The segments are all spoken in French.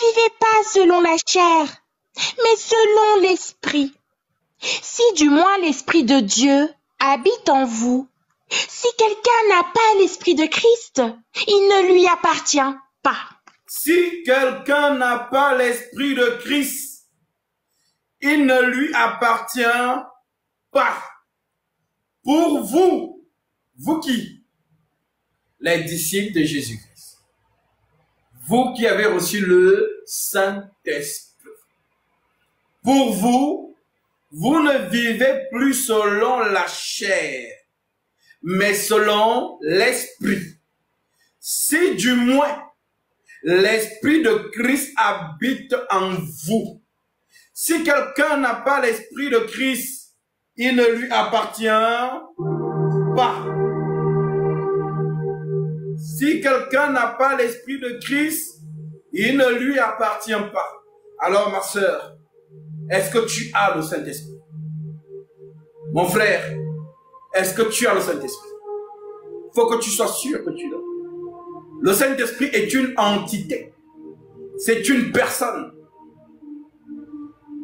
ne vivez pas selon la chair, mais selon l'esprit. Si du moins l'esprit de Dieu habite en vous, si quelqu'un n'a pas l'esprit de Christ, il ne lui appartient pas. Si quelqu'un n'a pas l'esprit de Christ, il ne lui appartient pas. Pour vous, vous qui Les disciples de Jésus-Christ. Vous qui avez reçu le Saint-Esprit. Pour vous, vous ne vivez plus selon la chair, mais selon l'Esprit. Si du moins l'Esprit de Christ habite en vous, si quelqu'un n'a pas l'Esprit de Christ, il ne lui appartient pas. Si quelqu'un n'a pas l'Esprit de Christ, il ne lui appartient pas. Alors ma soeur, est-ce que tu as le Saint-Esprit? Mon frère, est-ce que tu as le Saint-Esprit? Il faut que tu sois sûr que tu l'as. Le Saint-Esprit est une entité. C'est une personne.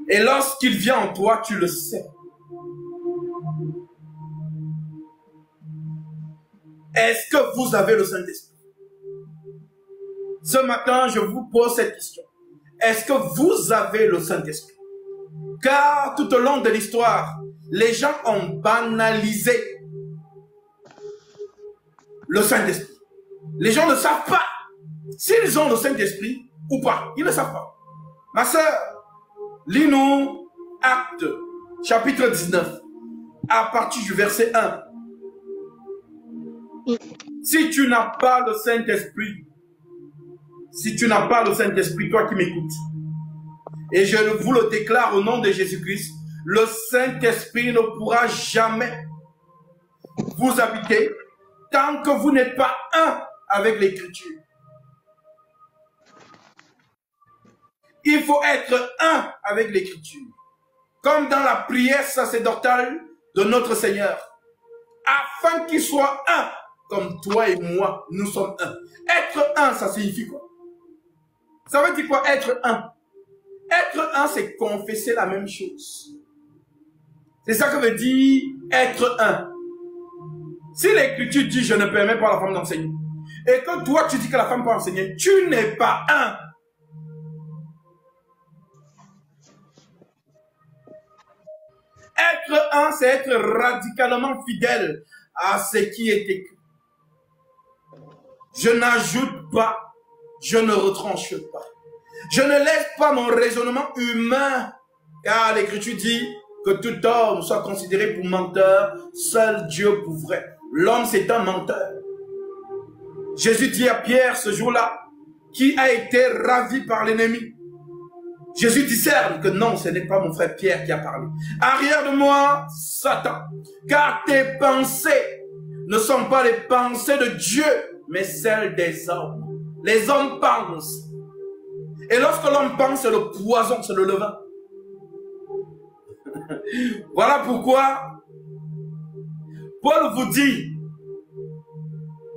Et lorsqu'il vient en toi, tu le sais. Est-ce que vous avez le Saint-Esprit? Ce matin, je vous pose cette question. Est-ce que vous avez le Saint-Esprit? Car tout au long de l'histoire, les gens ont banalisé le Saint-Esprit. Les gens ne savent pas s'ils ont le Saint-Esprit ou pas. Ils ne savent pas. Ma soeur, lis-nous Acte, chapitre 19, à partir du verset 1. Si tu n'as pas le Saint-Esprit, si tu n'as pas le Saint-Esprit, toi qui m'écoutes, et je vous le déclare au nom de Jésus-Christ, le Saint-Esprit ne pourra jamais vous habiter tant que vous n'êtes pas un avec l'écriture. Il faut être un avec l'écriture. Comme dans la prière sacerdotale de notre Seigneur. Afin qu'il soit un, comme toi et moi, nous sommes un. Être un, ça signifie quoi? Ça veut dire quoi être un? Être un, c'est confesser la même chose. C'est ça que veut dire être un. Si l'écriture dit je ne permets pas à la femme d'enseigner, et que toi tu dis que la femme peut enseigner, tu n'es pas un. Être un, c'est être radicalement fidèle à ce qui est écrit. Je n'ajoute pas, je ne retranche pas. Je ne laisse pas mon raisonnement humain, car l'écriture dit que tout homme soit considéré pour menteur, seul Dieu pour vrai. L'homme, c'est un menteur. Jésus dit à Pierre ce jour-là, qui a été ravi par l'ennemi? Jésus discerne que non, ce n'est pas mon frère Pierre qui a parlé. Arrière de moi, Satan, car tes pensées ne sont pas les pensées de Dieu, mais celles des hommes. Les hommes pensent. Et lorsque l'homme pense, c'est le poison, c'est le levain. voilà pourquoi Paul vous dit,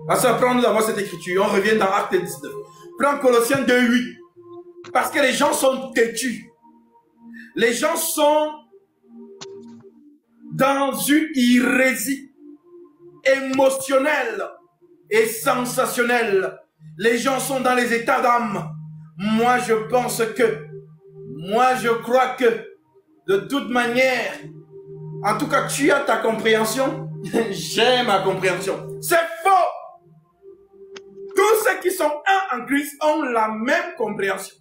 parce que prendre d'abord cette écriture, on revient dans Acte 19. Prends Colossiens 2, 8. Parce que les gens sont têtus. Les gens sont dans une hérésie émotionnelle et sensationnelle. Les gens sont dans les états d'âme. Moi, je pense que, moi, je crois que, de toute manière, en tout cas, tu as ta compréhension. J'ai ma compréhension. C'est faux. Tous ceux qui sont un en Christ ont la même compréhension.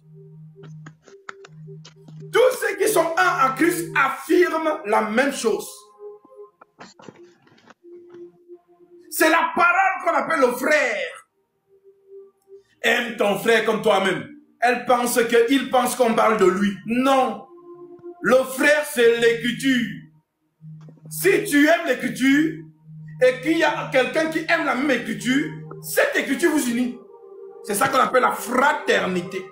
Tous ceux qui sont un en Christ affirment la même chose. C'est la parole qu'on appelle le frère. Aime ton frère comme toi-même. Elle pense qu'il pense qu'on parle de lui. Non. Le frère, c'est l'écriture. Si tu aimes l'écriture et qu'il y a quelqu'un qui aime la même écriture, cette écriture vous unit. C'est ça qu'on appelle la fraternité.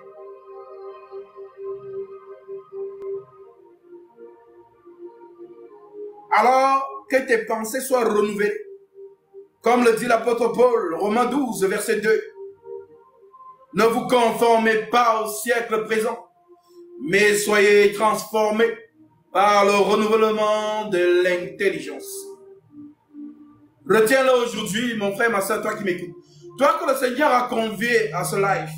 Alors que tes pensées soient renouvelées. Comme le dit l'apôtre Paul, Romains 12, verset 2. Ne vous conformez pas au siècle présent, mais soyez transformés par le renouvellement de l'intelligence. Retiens-le aujourd'hui, mon frère, ma soeur, toi qui m'écoutes. Toi que le Seigneur a convié à ce live.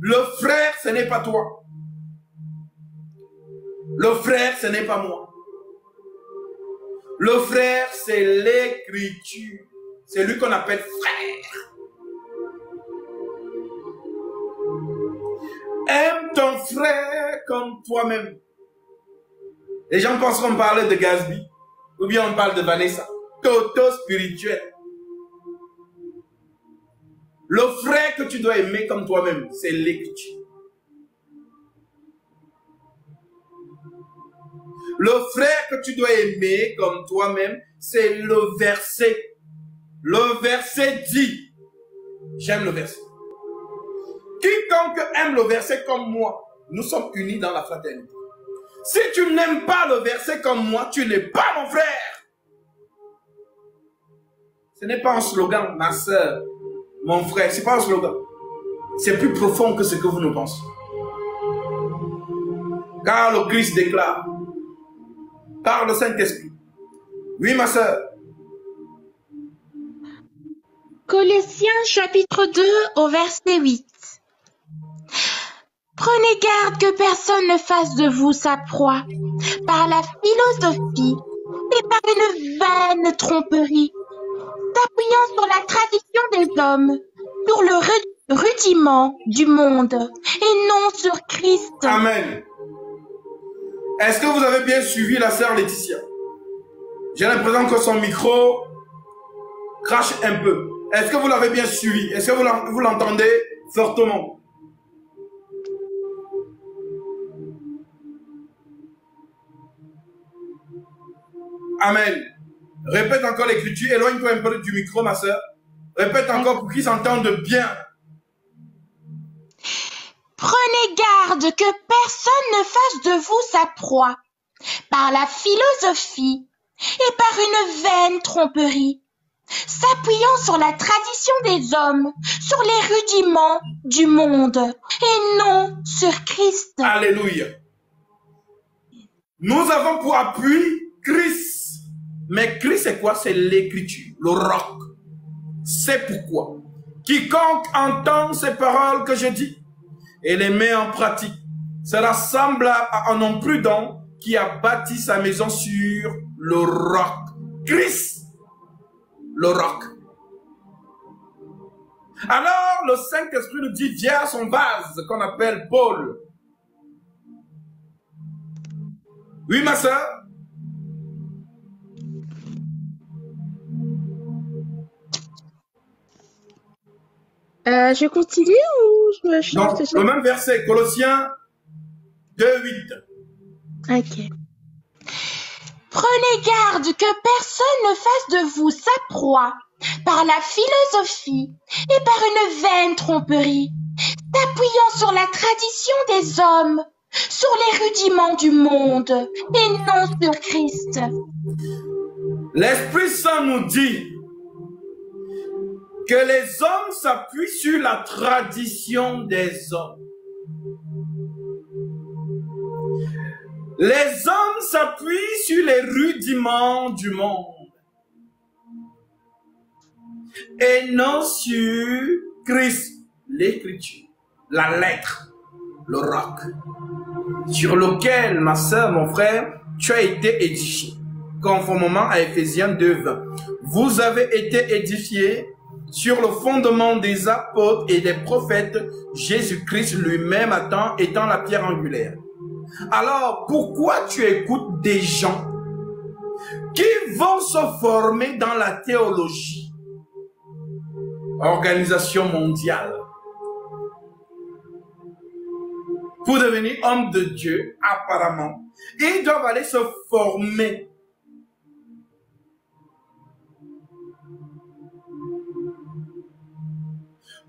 Le frère, ce n'est pas toi. Le frère, ce n'est pas moi. Le frère, c'est l'écriture. C'est lui qu'on appelle frère. Aime ton frère comme toi-même. Les gens pensent qu'on parle de Gatsby ou bien on parle de Vanessa. Toto spirituel. Le frère que tu dois aimer comme toi-même, c'est l'écriture. Le frère que tu dois aimer comme toi-même, c'est le verset. Le verset dit, j'aime le verset. Quiconque aime le verset comme moi, nous sommes unis dans la fraternité. Si tu n'aimes pas le verset comme moi, tu n'es pas mon frère. Ce n'est pas un slogan, ma soeur, mon frère, ce n'est pas un slogan. C'est plus profond que ce que vous nous pensez. Car le Christ déclare, par le Saint-Esprit. Oui, ma soeur. Colossiens chapitre 2 au verset 8. Prenez garde que personne ne fasse de vous sa proie par la philosophie et par une vaine tromperie, s'appuyant sur la tradition des hommes, sur le rudiment du monde et non sur Christ. Amen. Est-ce que vous avez bien suivi la sœur Laetitia? J'ai l'impression que son micro crache un peu. Est-ce que vous l'avez bien suivi? Est-ce que vous l'entendez fortement? Amen. Répète encore l'écriture. Éloigne-toi un peu du micro, ma soeur. Répète encore pour qu'ils s'entendent bien. Prenez garde que personne ne fasse de vous sa proie par la philosophie et par une vaine tromperie, s'appuyant sur la tradition des hommes, sur les rudiments du monde et non sur Christ. Alléluia. Nous avons pour appui Christ. Mais Christ, c'est quoi? C'est l'écriture, le roc. C'est pourquoi quiconque entend ces paroles que je dis et les met en pratique sera semblable à un homme prudent qui a bâti sa maison sur le roc. Christ, le roc. Alors le Saint-Esprit nous dit, via son vase qu'on appelle Paul. Oui, ma soeur Euh, je continue ou je me change le même verset, Colossiens 2, 8. Ok. Prenez garde que personne ne fasse de vous sa proie par la philosophie et par une vaine tromperie, s'appuyant sur la tradition des hommes, sur les rudiments du monde et non sur Christ. L'Esprit Saint nous dit que les hommes s'appuient sur la tradition des hommes. Les hommes s'appuient sur les rudiments du monde et non sur Christ, l'écriture, la lettre, le roc, sur lequel, ma soeur, mon frère, tu as été édifié, conformément à Ephésiens 2.20. Vous avez été édifiés sur le fondement des apôtres et des prophètes, Jésus-Christ lui-même étant la pierre angulaire. Alors, pourquoi tu écoutes des gens qui vont se former dans la théologie, organisation mondiale, pour devenir homme de Dieu, apparemment, ils doivent aller se former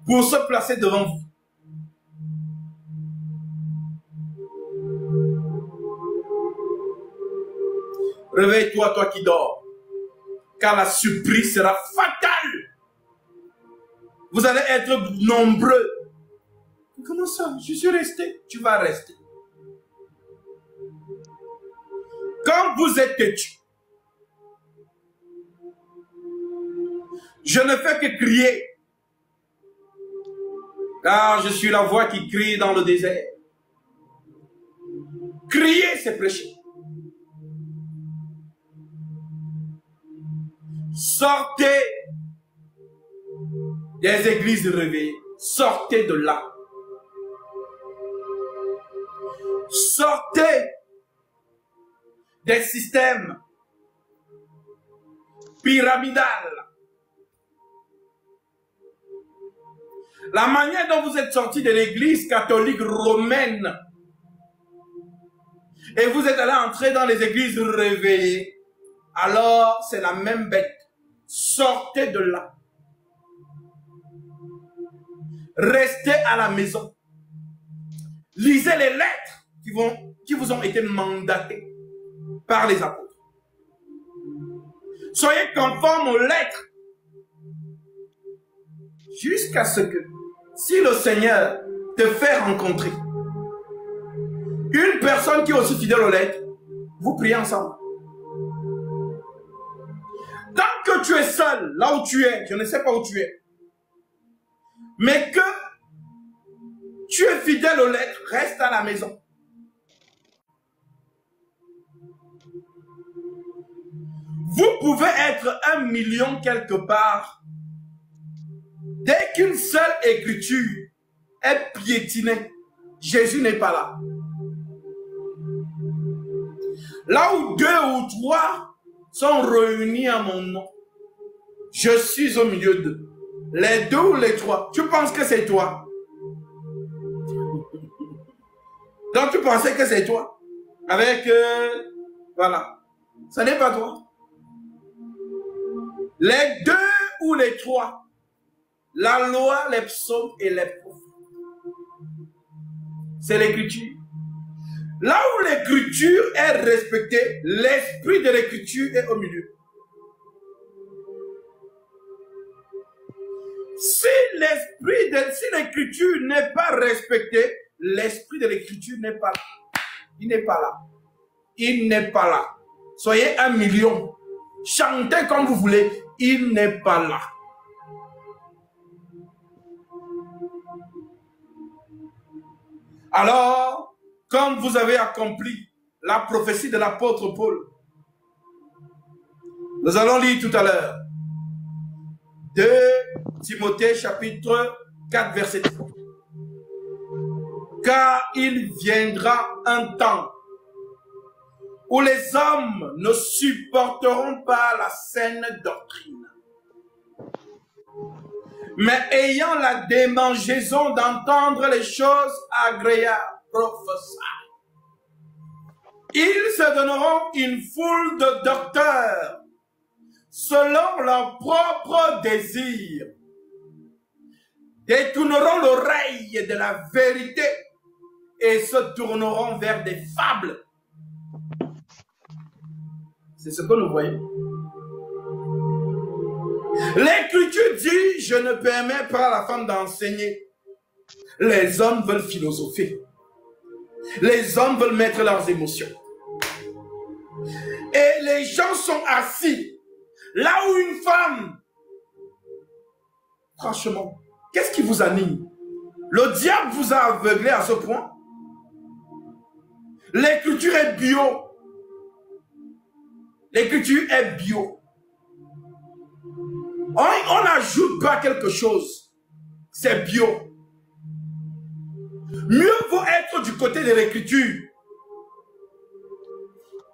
pour se placer devant vous. Réveille-toi, toi qui dors, car la surprise sera fatale Vous allez être nombreux. Comment ça? Je suis resté. Tu vas rester. Quand vous êtes têtu, je ne fais que crier. Car je suis la voix qui crie dans le désert. Crier, c'est prêcher. Sortez des églises réveillées. Sortez de là. Sortez des systèmes pyramidales. La manière dont vous êtes sorti de l'église catholique romaine et vous êtes allé entrer dans les églises réveillées, alors c'est la même bête. Sortez de là. Restez à la maison. Lisez les lettres qui, qui vous ont été mandatées par les apôtres. Soyez conformes aux lettres jusqu'à ce que, si le Seigneur te fait rencontrer une personne qui est aussi fidèle aux lettres, vous priez ensemble. Tant que tu es seul, là où tu es, je ne sais pas où tu es, mais que tu es fidèle aux lettres, reste à la maison. Vous pouvez être un million quelque part. Dès qu'une seule écriture est piétinée, Jésus n'est pas là. Là où deux ou trois sont réunis à mon nom, je suis au milieu d'eux. Les deux ou les trois, tu penses que c'est toi? Donc tu pensais que c'est toi? Avec... Euh, voilà. Ce n'est pas toi. Les deux ou les trois, la loi, les psaumes et les prophètes. C'est l'écriture. Là où l'écriture est respectée, l'esprit de l'écriture est au milieu. Si si l'écriture n'est pas respectée, l'esprit de l'écriture n'est pas là. Il n'est pas là. Il n'est pas là. Soyez un million. Chantez comme vous voulez il n'est pas là. Alors, comme vous avez accompli la prophétie de l'apôtre Paul, nous allons lire tout à l'heure 2 Timothée chapitre 4 verset 3. Car il viendra un temps où les hommes ne supporteront pas la saine doctrine. Mais ayant la démangeaison d'entendre les choses agréables, ils se donneront une foule de docteurs selon leur propre désir, détourneront l'oreille de la vérité et se tourneront vers des fables. C'est ce que nous voyons. L'écriture dit, je ne permets pas à la femme d'enseigner. Les hommes veulent philosopher. Les hommes veulent mettre leurs émotions. Et les gens sont assis. Là où une femme, franchement, qu'est-ce qui vous anime? Le diable vous a aveuglé à ce point? L'écriture est bio. L'écriture est bio. On n'ajoute pas quelque chose. C'est bio. Mieux vaut être du côté de l'écriture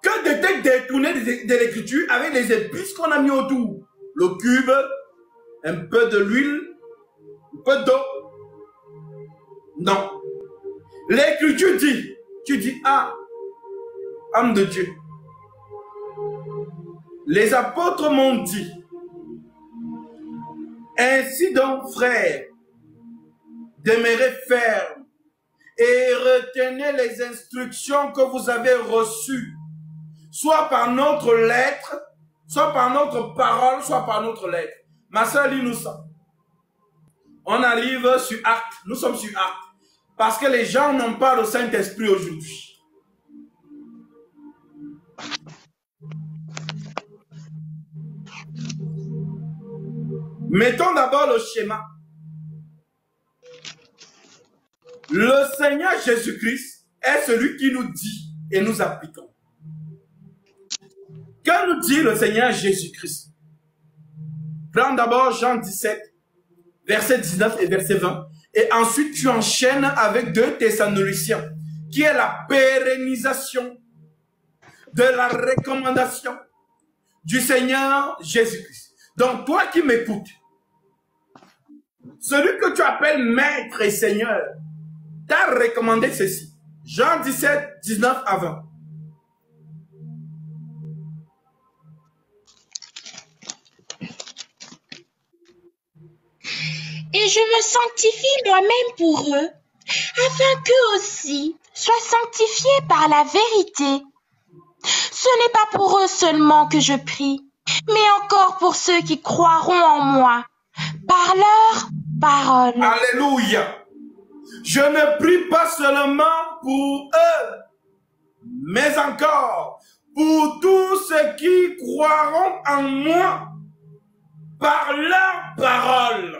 que de détourner de l'écriture avec les épices qu'on a mis autour. Le cube, un peu de l'huile, un peu d'eau. Non. L'écriture dit, tu dis, ah, âme de Dieu, les apôtres m'ont dit, ainsi donc, frères, demeurez fermes et retenez les instructions que vous avez reçues, soit par notre lettre, soit par notre parole, soit par notre lettre. Ma soeur, lis-nous. On arrive sur acte. Nous sommes sur acte. Parce que les gens n'ont pas le Saint-Esprit aujourd'hui. Mettons d'abord le schéma. Le Seigneur Jésus-Christ est celui qui nous dit et nous appliquons. Que nous dit le Seigneur Jésus-Christ? Prends d'abord Jean 17, verset 19 et verset 20. Et ensuite, tu enchaînes avec deux Thessaloniciens, qui est la pérennisation de la recommandation du Seigneur Jésus-Christ. Donc, toi qui m'écoutes, celui que tu appelles maître et seigneur t'a recommandé ceci. Jean 17, 19 à 20. Et je me sanctifie moi-même pour eux, afin qu'eux aussi soient sanctifiés par la vérité. Ce n'est pas pour eux seulement que je prie, mais encore pour ceux qui croiront en moi, par leur Alléluia. Je ne prie pas seulement pour eux, mais encore pour tous ceux qui croiront en moi par leur parole.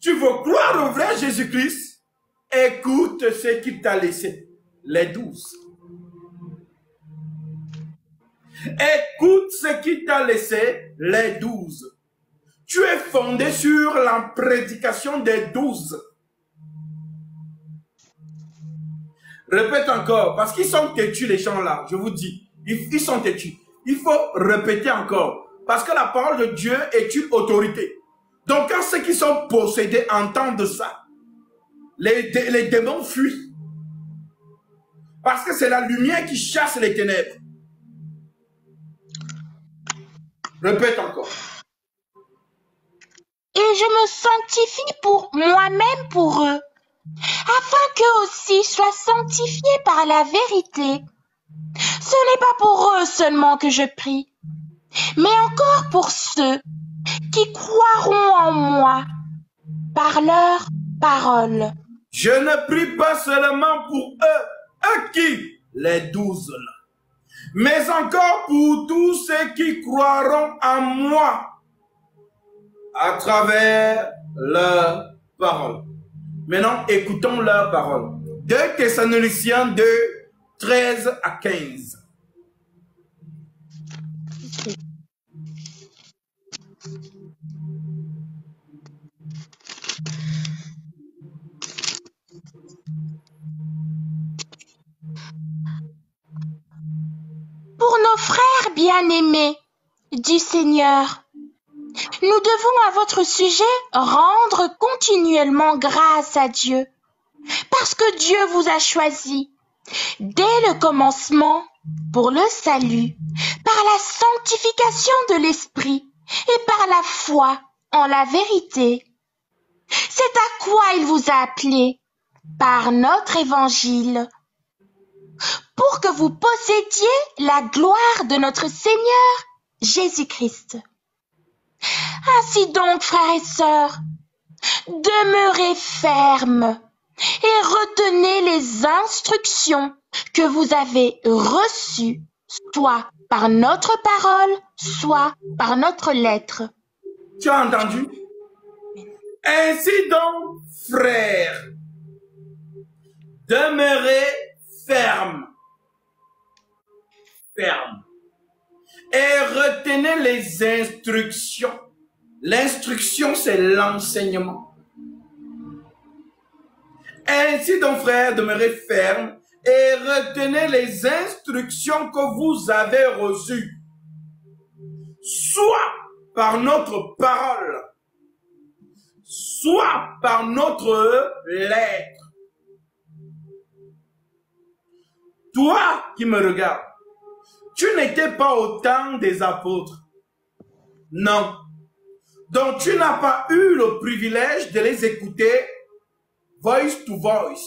Tu veux croire au vrai Jésus-Christ? Écoute ce qu'il t'a laissé, les douze. Écoute ce qu'il t'a laissé, les douze. Tu es fondé sur la prédication des douze. Répète encore, parce qu'ils sont têtus les gens là, je vous dis. Ils, sont têtus. Il faut répéter encore. Parce que la parole de Dieu est une autorité. Donc quand ceux qui sont possédés entendent ça, les, les démons fuient. Parce que c'est la lumière qui chasse les ténèbres. Répète encore. Et je me sanctifie pour moi-même pour eux, afin qu'eux aussi soient sanctifiés par la vérité. Ce n'est pas pour eux seulement que je prie, mais encore pour ceux qui croiront en moi par leur parole. Je ne prie pas seulement pour eux, eux qui Les douze. Mais encore pour tous ceux qui croiront en moi à travers leur parole. Maintenant, écoutons leur parole. 2 Thessaloniciens 2, 13 à 15. Pour nos frères bien-aimés du Seigneur, nous devons à votre sujet rendre continuellement grâce à Dieu, parce que Dieu vous a choisi dès le commencement pour le salut, par la sanctification de l'Esprit et par la foi en la vérité. C'est à quoi il vous a appelé par notre évangile, pour que vous possédiez la gloire de notre Seigneur Jésus-Christ. Ainsi donc, frères et sœurs, demeurez fermes et retenez les instructions que vous avez reçues, soit par notre parole, soit par notre lettre. Tu as entendu? Ainsi donc, frères, demeurez fermes. Fermes et retenez les instructions. L'instruction, c'est l'enseignement. Ainsi donc, frère, demeurez ferme et retenez les instructions que vous avez reçues, soit par notre parole, soit par notre lettre. Toi qui me regardes, tu n'étais pas au temps des apôtres. Non. Donc tu n'as pas eu le privilège de les écouter voice to voice,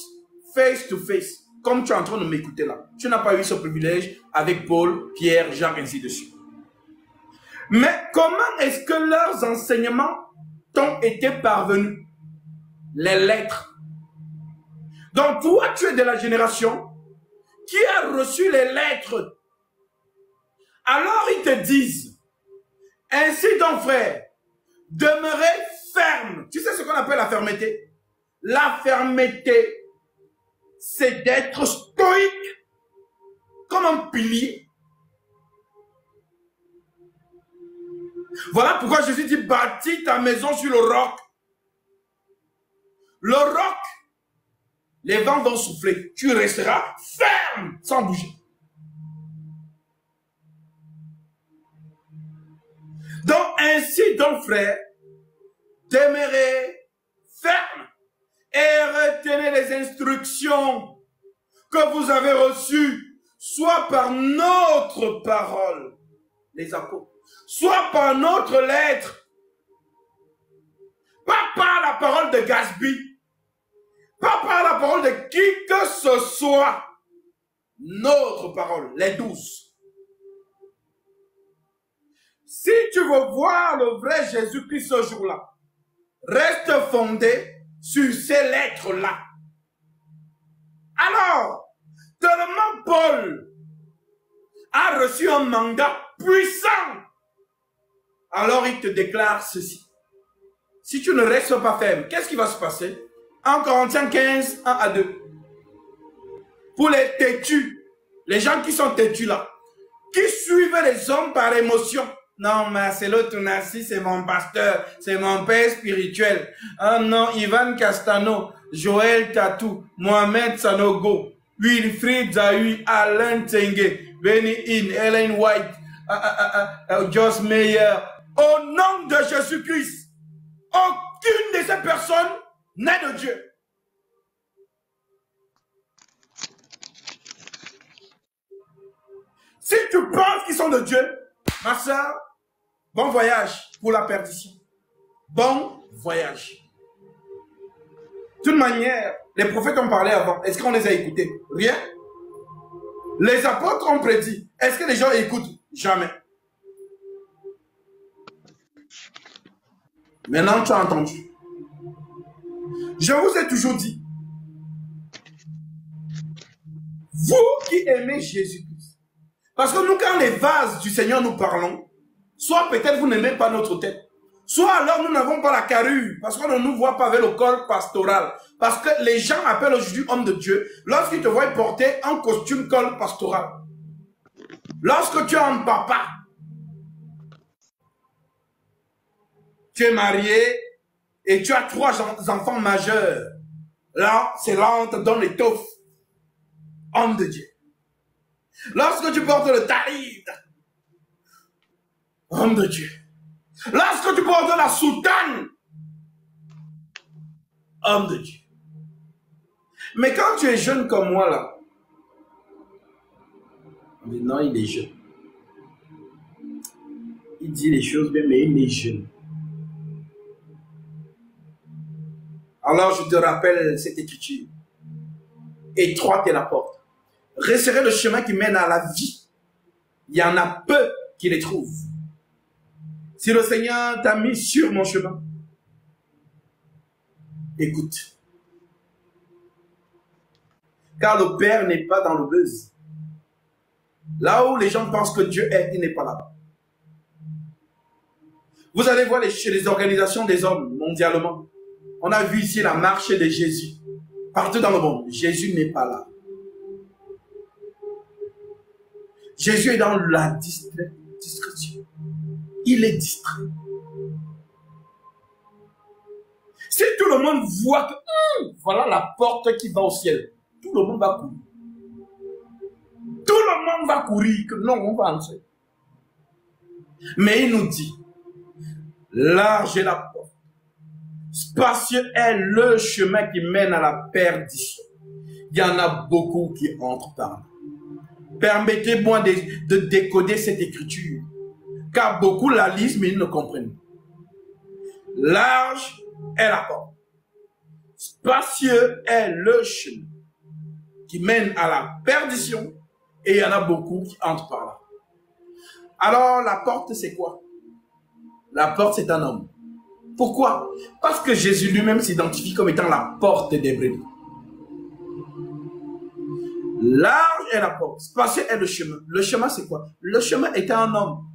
face to face, comme tu es en train de m'écouter là. Tu n'as pas eu ce privilège avec Paul, Pierre, Jean, ainsi de suite. Mais comment est-ce que leurs enseignements t'ont été parvenus? Les lettres. Donc toi, tu es de la génération qui a reçu les lettres. Alors ils te disent, ainsi donc frère, demeurez ferme. Tu sais ce qu'on appelle la fermeté? La fermeté, c'est d'être stoïque comme un pilier. Voilà pourquoi Jésus dit, bâtis ta maison sur le roc. Le roc, les vents vont souffler. Tu resteras ferme sans bouger. Donc ainsi, donc frère, demeurez ferme et retenez les instructions que vous avez reçues, soit par notre parole, les apôtres, soit par notre lettre, pas par la parole de Gatsby, pas par la parole de qui que ce soit, notre parole, les douze. Si tu veux voir le vrai Jésus-Christ ce jour-là, reste fondé sur ces lettres-là. Alors, tellement Paul a reçu un mandat puissant, alors il te déclare ceci. Si tu ne restes pas ferme, qu'est-ce qui va se passer? En Corinthiens 15, 1 à 2. Pour les têtus, les gens qui sont têtus là, qui suivent les hommes par émotion, non, Marcelo Tunasi, c'est mon pasteur, c'est mon père spirituel. Ah non, Ivan Castano, Joël Tatou, Mohamed Sanogo, Wilfried Zahui, Alain Tenge, Benny In, Ellen White, ah, ah, Joss Meyer. Au nom de Jésus-Christ, aucune de ces personnes n'est de Dieu. Si tu penses qu'ils sont de Dieu, ma soeur, Bon voyage pour la perdition. Bon voyage. De toute manière, les prophètes ont parlé avant. Est-ce qu'on les a écoutés? Rien. Les apôtres ont prédit. Est-ce que les gens écoutent? Jamais. Maintenant, tu as entendu. Je vous ai toujours dit, vous qui aimez Jésus-Christ, parce que nous, quand les vases du Seigneur nous parlons, Soit peut-être vous n'aimez pas notre tête. Soit alors nous n'avons pas la carrure, parce qu'on ne nous voit pas avec le col pastoral. Parce que les gens appellent aujourd'hui homme de Dieu lorsqu'ils te voient porter un costume col pastoral. Lorsque tu es un papa, tu es marié et tu as trois enfants majeurs. Là, c'est là on te donne l'étoffe. Homme de Dieu. Lorsque tu portes le tarif, Homme de Dieu. Lorsque tu portes la soutane, homme de Dieu. Mais quand tu es jeune comme moi là, maintenant il est jeune. Il dit les choses bien, mais il est jeune. Alors je te rappelle cette écriture. Étroite est la porte. Resserrez le chemin qui mène à la vie. Il y en a peu qui les trouvent. Si le Seigneur t'a mis sur mon chemin, écoute. Car le Père n'est pas dans le buzz. Là où les gens pensent que Dieu est, il n'est pas là. Vous allez voir les, les organisations des hommes mondialement. On a vu ici la marche de Jésus. Partout dans le monde, Jésus n'est pas là. Jésus est dans la discrétion il est distrait. Si tout le monde voit que hum, voilà la porte qui va au ciel, tout le monde va courir. Tout le monde va courir que non, on va entrer. Mais il nous dit, large est la porte, spacieux est le chemin qui mène à la perdition. Il y en a beaucoup qui entrent par là. Permettez-moi de, de décoder cette écriture car beaucoup la lisent, mais ils ne comprennent pas. Large est la porte. Spacieux est le chemin qui mène à la perdition et il y en a beaucoup qui entrent par là. Alors, la porte, c'est quoi? La porte, c'est un homme. Pourquoi? Parce que Jésus lui-même s'identifie comme étant la porte des brebis. Large est la porte, spacieux est le chemin. Le chemin, c'est quoi? Le chemin est un homme.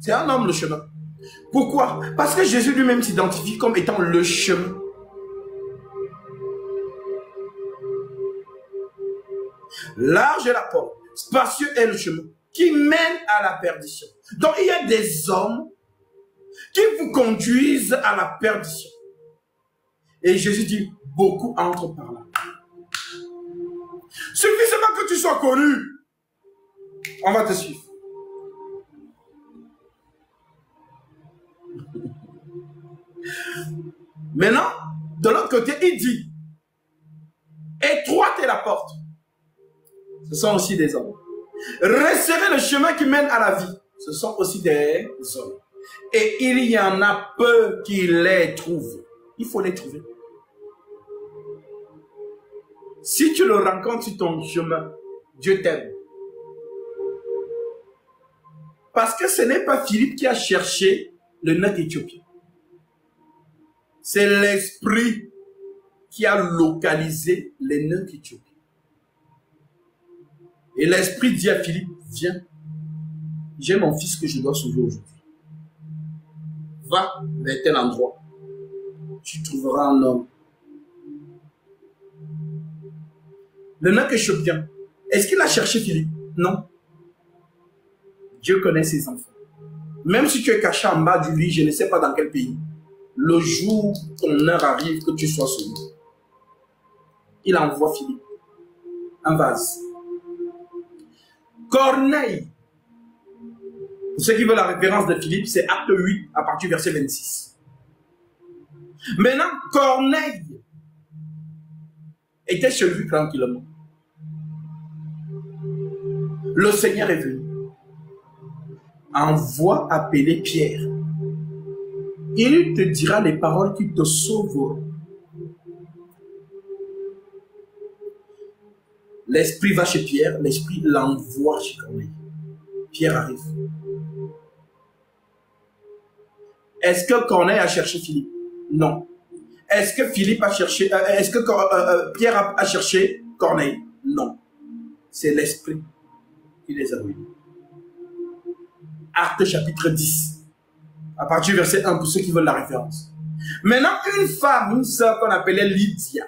C'est un homme, le chemin. Pourquoi? Parce que Jésus lui-même s'identifie comme étant le chemin. Large est la porte, spacieux est le chemin qui mène à la perdition. Donc il y a des hommes qui vous conduisent à la perdition. Et Jésus dit, beaucoup entrent par là. Suffisamment que tu sois connu, on va te suivre. Maintenant, de l'autre côté, il dit, étroite la porte. Ce sont aussi des hommes. Resserrez le chemin qui mène à la vie. Ce sont aussi des hommes. Et il y en a peu qui les trouvent. Il faut les trouver. Si tu le rencontres sur ton chemin, Dieu t'aime. Parce que ce n'est pas Philippe qui a cherché le nœud éthiopien. C'est l'esprit qui a localisé les nœuds éthiopiens. Et l'esprit dit à Philippe, viens, j'ai mon fils que je dois sauver aujourd'hui. Va vers tel endroit. Tu trouveras un homme. Le nœud éthiopien, est-ce qu'il a cherché Philippe? Non. Dieu connaît ses enfants. Même si tu es caché en bas du lit, je ne sais pas dans quel pays, le jour ton heure arrive, que tu sois sauvé, il envoie Philippe un vase. Corneille. Pour ceux qui veulent la référence de Philippe, c'est acte 8 à partir du verset 26. Maintenant, Corneille était chez lui tranquillement. Le Seigneur est venu. Envoie appeler Pierre. Il te dira les paroles qui te sauveront. L'esprit va chez Pierre, l'esprit l'envoie chez Corneille. Pierre arrive. Est-ce que Corneille a cherché Philippe? Non. Est-ce que Philippe a cherché, euh, est-ce que euh, euh, Pierre a, cherché Corneille? Non. C'est l'esprit qui les a réunis. Acte chapitre 10. À partir du verset 1 pour ceux qui veulent la référence. Maintenant, une femme, une sœur qu'on appelait Lydia.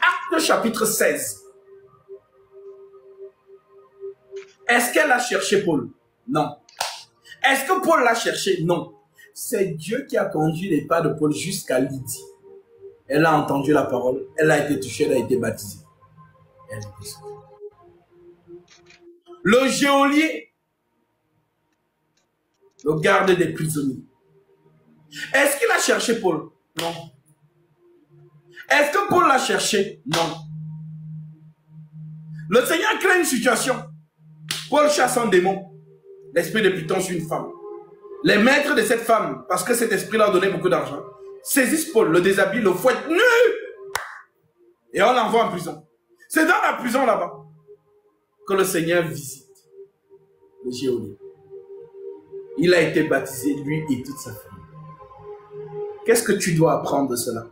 Acte chapitre 16. Est-ce qu'elle a cherché Paul? Non. Est-ce que Paul l'a cherché? Non. C'est Dieu qui a conduit les pas de Paul jusqu'à Lydie. Elle a entendu la parole, elle a été touchée, elle a été baptisée. Elle Le geôlier, le garde des prisonniers. Est-ce qu'il a cherché Paul? Non. Est-ce que Paul l'a cherché? Non. Le Seigneur crée une situation. Paul chasse un démon, l'esprit de Python sur une femme. Les maîtres de cette femme, parce que cet esprit leur donnait beaucoup d'argent, saisissent Paul, le déshabillent, le fouettent nu et on l'envoie en prison. C'est dans la prison là-bas que le Seigneur visite le géolier. Il a été baptisé, lui et toute sa famille. Qu'est-ce que tu dois apprendre de cela?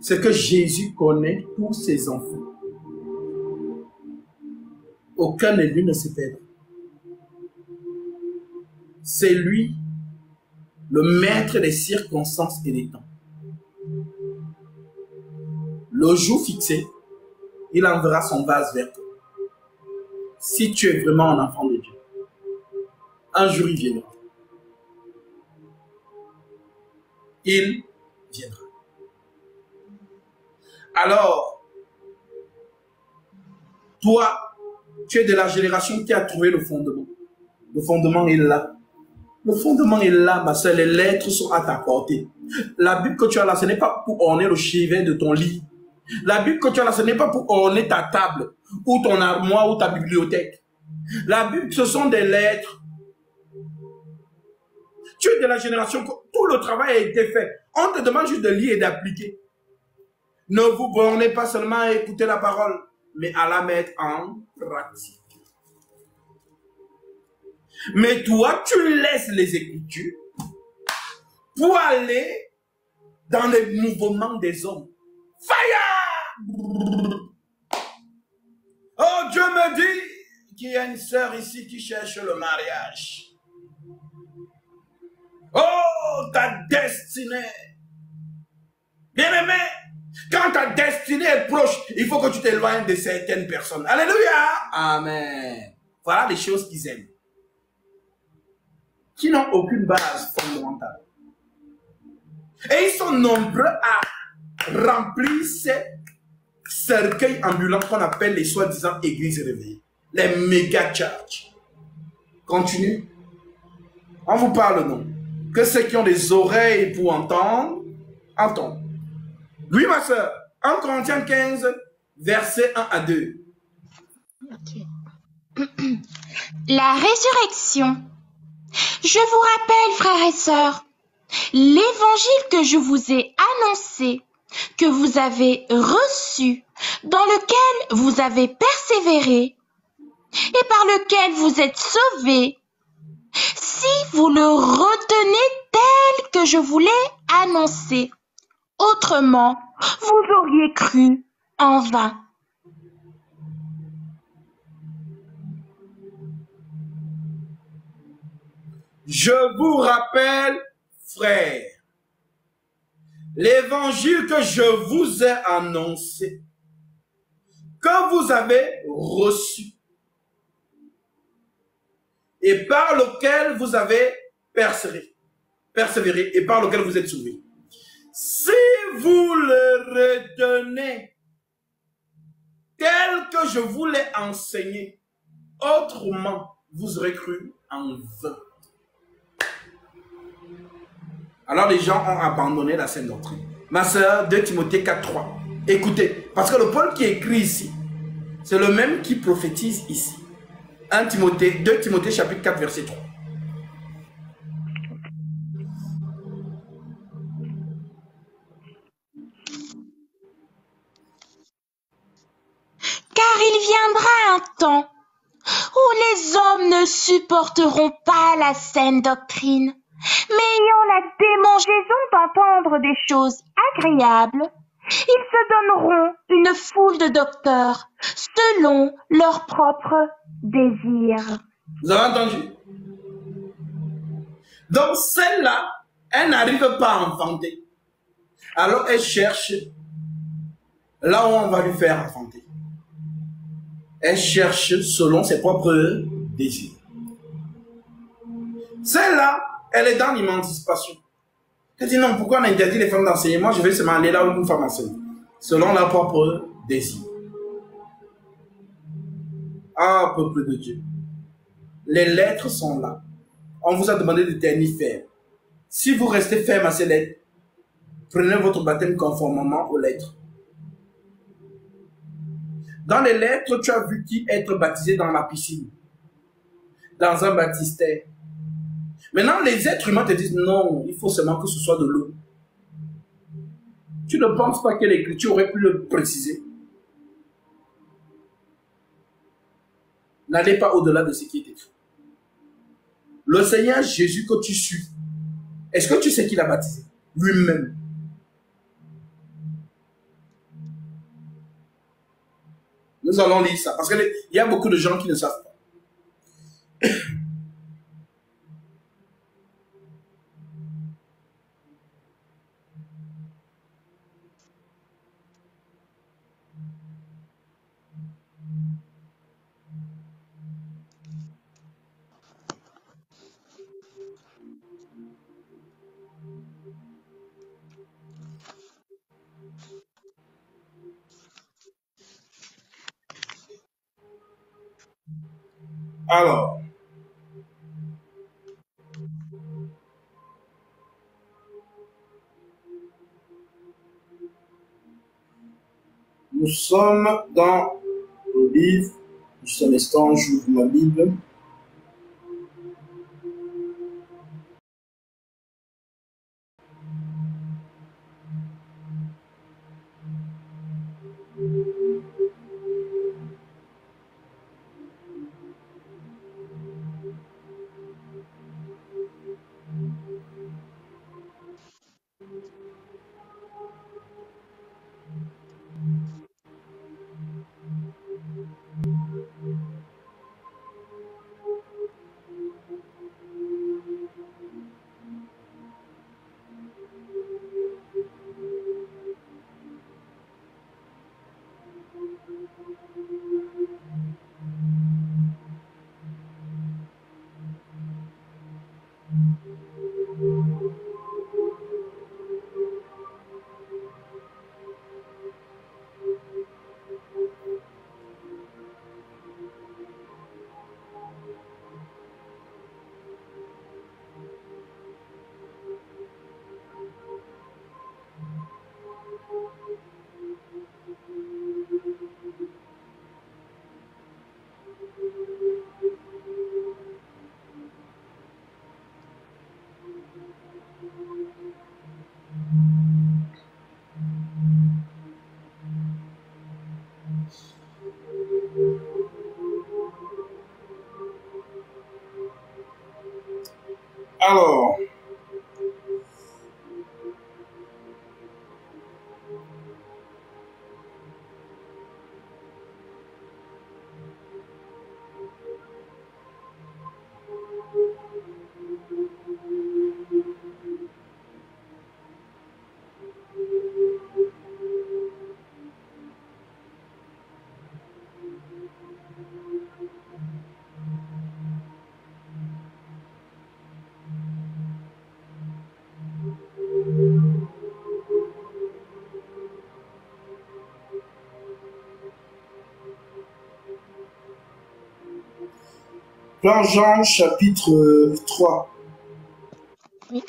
C'est que Jésus connaît tous ses enfants aucun élu ne se perd. C'est lui le maître des circonstances et des temps. Le jour fixé, il enverra son vase vers toi. Si tu es vraiment un enfant de Dieu, un jour viendra. Il viendra. Alors, toi, tu es de la génération qui a trouvé le fondement. Le fondement est là. Le fondement est là, ma soeur. Les lettres sont à ta portée. La Bible que tu as là, ce n'est pas pour orner le chevet de ton lit. La Bible que tu as là, ce n'est pas pour orner ta table ou ton armoire ou ta bibliothèque. La Bible, ce sont des lettres. Tu es de la génération tout le travail a été fait. On te demande juste de lire et d'appliquer. Ne vous bornez pas seulement à écouter la parole mais à la mettre en pratique. Mais toi, tu laisses les Écritures pour aller dans les mouvements des hommes. Fire! Oh, Dieu me dit qu'il y a une sœur ici qui cherche le mariage. Oh, ta destinée. Bien-aimé, quand ta destinée est proche, il faut que tu t'éloignes de certaines personnes. Alléluia. Amen. Voilà les choses qu'ils aiment. Qui n'ont aucune base fondamentale. Et ils sont nombreux à remplir ces cercueils ambulants qu'on appelle les soi-disant églises réveillées. Les méga church. Continue. On vous parle non? Que ceux qui ont des oreilles pour entendre, entendent. Oui, ma soeur. 1 Corinthiens 15, verset 1 à 2. La résurrection. Je vous rappelle, frères et sœurs, l'évangile que je vous ai annoncé, que vous avez reçu, dans lequel vous avez persévéré et par lequel vous êtes sauvés, si vous le retenez tel que je vous l'ai annoncé. Autrement, vous auriez cru en vain. Je vous rappelle, frères, l'évangile que je vous ai annoncé, que vous avez reçu, et par lequel vous avez persévéré, persévéré et par lequel vous êtes sauvés. Si vous le retenez tel que je vous l'ai enseigné, autrement, vous aurez cru en vain. Alors les gens ont abandonné la sainte doctrine. Ma soeur, 2 Timothée 4, 3. Écoutez, parce que le Paul qui écrit ici, c'est le même qui prophétise ici. 1 Timothée, 2 Timothée chapitre 4, verset 3. viendra un temps où les hommes ne supporteront pas la saine doctrine, mais ayant la démangeaison d'entendre des choses agréables, ils se donneront une foule de docteurs selon leurs propres désirs. Vous avez entendu? Donc celle-là, elle n'arrive pas à inventer. Alors elle cherche là où on va lui faire inventer. Elle cherche selon ses propres désirs. Celle-là, elle est dans l'émancipation. Elle dit non, pourquoi on interdit les femmes d'enseigner? Moi, je vais seulement aller là où une femme enseigne. Selon leur propre désir. Ah, peuple de Dieu. Les lettres sont là. On vous a demandé de tenir ferme. Si vous restez ferme à ces lettres, prenez votre baptême conformément aux lettres. Dans les lettres, tu as vu qui être baptisé dans la piscine, dans un baptistère. Maintenant, les êtres humains te disent non, il faut seulement que ce soit de l'eau. Tu ne penses pas que l'écriture aurait pu le préciser N'allez pas au-delà de ce qui est écrit. Le Seigneur Jésus que tu suis, est-ce que tu sais qu'il a baptisé Lui-même? Nous allons lire ça. Parce qu'il y a beaucoup de gens qui ne savent pas. Alors, nous sommes dans le livre, juste un instant, j'ouvre ma Bible. Jean chapitre 3. Oui.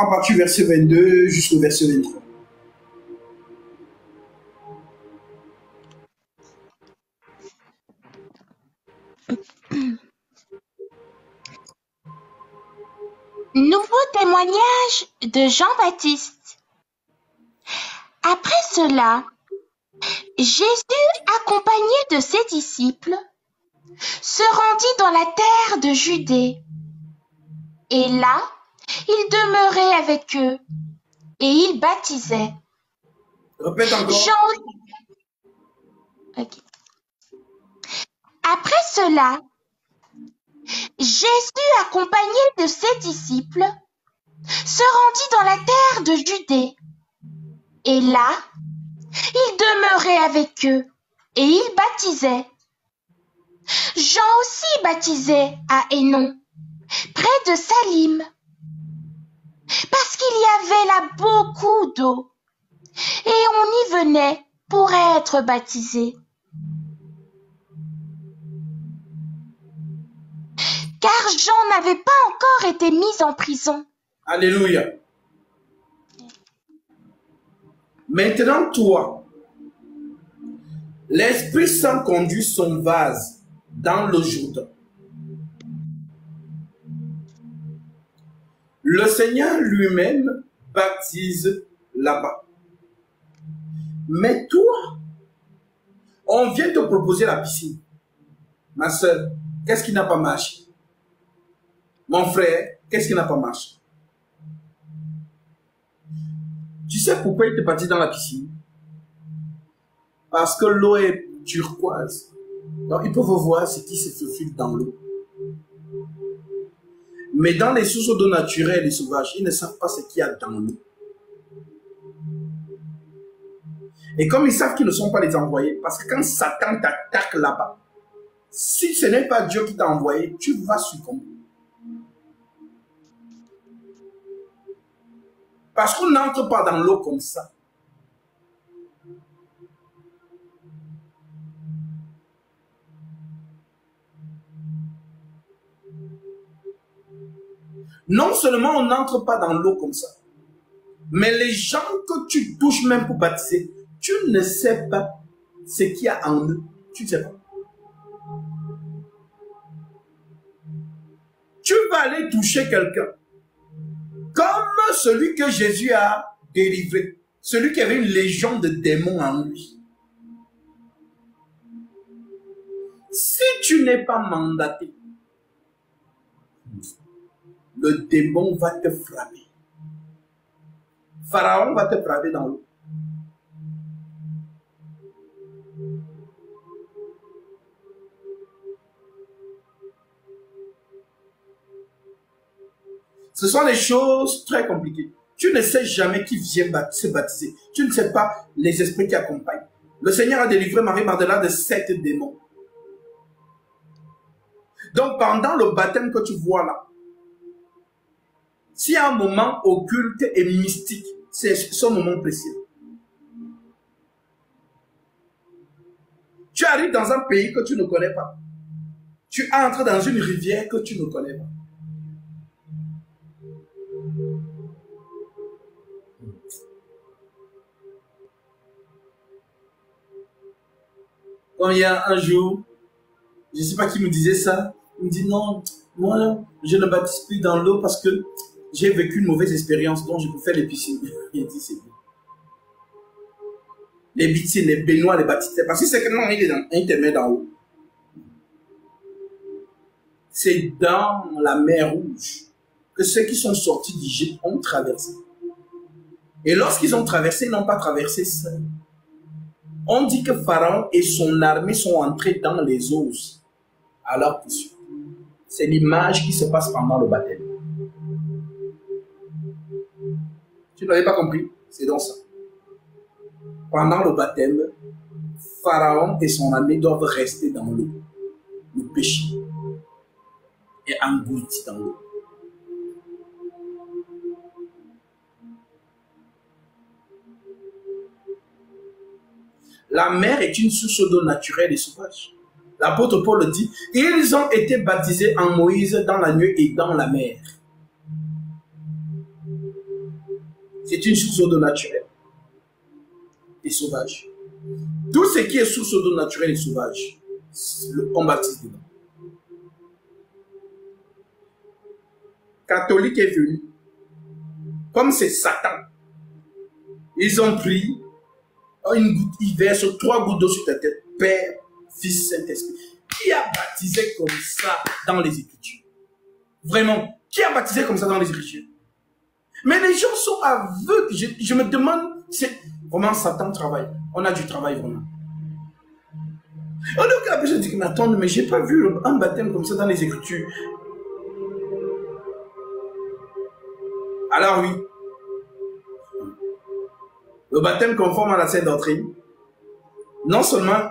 À partir du verset 22 jusqu'au verset 23. Nouveau témoignage de Jean-Baptiste. Après cela, Jésus, accompagné de ses disciples, se rendit dans la terre de Judée. Et là, il demeurait avec eux et il baptisait. Répète encore. Jean... Après cela, Jésus, accompagné de ses disciples, se rendit dans la terre de Judée. Et là, il demeurait avec eux et il baptisait. Jean aussi baptisait à Hénon, près de Salim, qu'il y avait là beaucoup d'eau, et on y venait pour être baptisé. Car Jean n'avait pas encore été mis en prison. Alléluia. Maintenant, toi, l'Esprit Saint conduit son vase dans le Jourdain. Le Seigneur lui-même baptise là-bas. Mais toi, on vient te proposer la piscine. Ma soeur, qu'est-ce qui n'a pas marché? Mon frère, qu'est-ce qui n'a pas marché? Tu sais pourquoi il te baptise dans la piscine? Parce que l'eau est turquoise. Donc, ils peuvent voir ce qui se faufile dans l'eau. Mais dans les sources d'eau naturelles et sauvages, ils ne savent pas ce qu'il y a dans l'eau. Et comme ils savent qu'ils ne sont pas les envoyés, parce que quand Satan t'attaque là-bas, si ce n'est pas Dieu qui t'a envoyé, tu vas succomber. Parce qu'on n'entre pas dans l'eau comme ça. Non seulement on n'entre pas dans l'eau comme ça, mais les gens que tu touches même pour baptiser, tu ne sais pas ce qu'il y a en eux. Tu ne sais pas. Tu vas aller toucher quelqu'un comme celui que Jésus a délivré, celui qui avait une légion de démons en lui. Si tu n'es pas mandaté, le démon va te frapper. Pharaon va te frapper dans l'eau. Ce sont des choses très compliquées. Tu ne sais jamais qui vient se baptiser. Tu ne sais pas les esprits qui accompagnent. Le Seigneur a délivré Marie Magdala de sept démons. Donc pendant le baptême que tu vois là, s'il y a un moment occulte et mystique, c'est ce moment précieux. Tu arrives dans un pays que tu ne connais pas. Tu entres dans une rivière que tu ne connais pas. Il y a un jour, je ne sais pas qui me disait ça, il me dit non, moi je ne baptise plus dans l'eau parce que j'ai vécu une mauvaise expérience dont je peux faire les piscines. Les piscines, les baignoires, les baptistères. Parce que c'est que non, il est dans, il te met dans l'eau. C'est dans la mer rouge que ceux qui sont sortis d'Égypte ont traversé. Et lorsqu'ils ont traversé, ils n'ont pas traversé seuls. On dit que Pharaon et son armée sont entrés dans les eaux à leur poursuite. c'est l'image qui se passe pendant le baptême. Tu n'avais pas compris C'est donc ça. Pendant le baptême, Pharaon et son armée doivent rester dans l'eau, le péché, et engloutis dans l'eau. La mer est une source d'eau naturelle et sauvage. L'apôtre Paul dit, ils ont été baptisés en Moïse dans la nuit et dans la mer. C'est une source d'eau naturelle et sauvage. Tout ce qui est source d'eau naturelle et sauvage, on baptise dedans. Catholique est venu. Comme c'est Satan, ils ont pris une goutte, ils versent trois gouttes d'eau sur ta tête. Père, Fils, Saint-Esprit. Qui a baptisé comme ça dans les Écritures? Vraiment, qui a baptisé comme ça dans les Écritures? Mais les gens sont aveugles. Je, me demande, vraiment Satan travaille. On a du travail vraiment. On est je dis, mais attends, mais j'ai pas vu un baptême comme ça dans les Écritures. Alors oui, le baptême conforme à la sainte doctrine, non seulement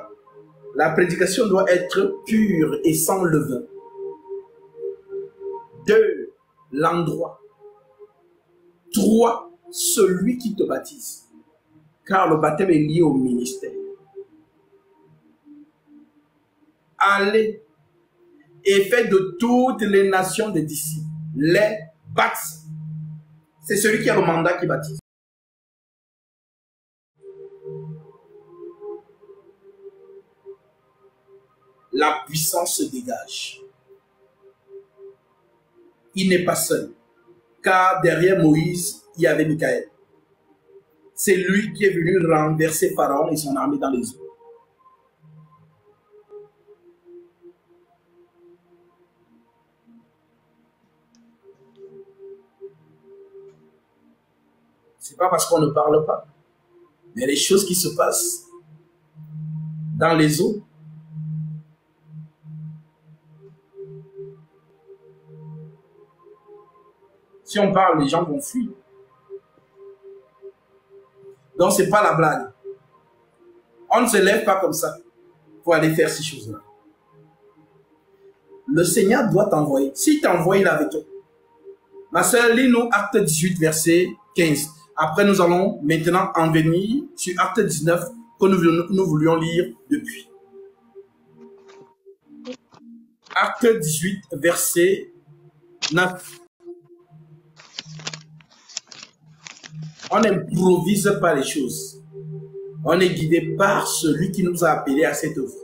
la prédication doit être pure et sans levain. Deux, l'endroit. Trois, celui qui te baptise. Car le baptême est lié au ministère. Allez et faites de toutes les nations des disciples. Les baptisent. C'est celui qui a le mandat qui baptise. la puissance se dégage. Il n'est pas seul, car derrière Moïse, il y avait Michael. C'est lui qui est venu renverser Pharaon et son armée dans les eaux. C'est pas parce qu'on ne parle pas, mais les choses qui se passent dans les eaux Si on parle, les gens vont fuir. Donc, ce n'est pas la blague. On ne se lève pas comme ça pour aller faire ces choses-là. Le Seigneur doit t'envoyer. S'il t'envoie, il est avec toi. Ma soeur, lis-nous Acte 18, verset 15. Après, nous allons maintenant en venir sur Acte 19 que nous, nous voulions lire depuis. Acte 18, verset 9. On n'improvise pas les choses. On est guidé par celui qui nous a appelés à cette œuvre.